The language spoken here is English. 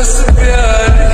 बस प्यार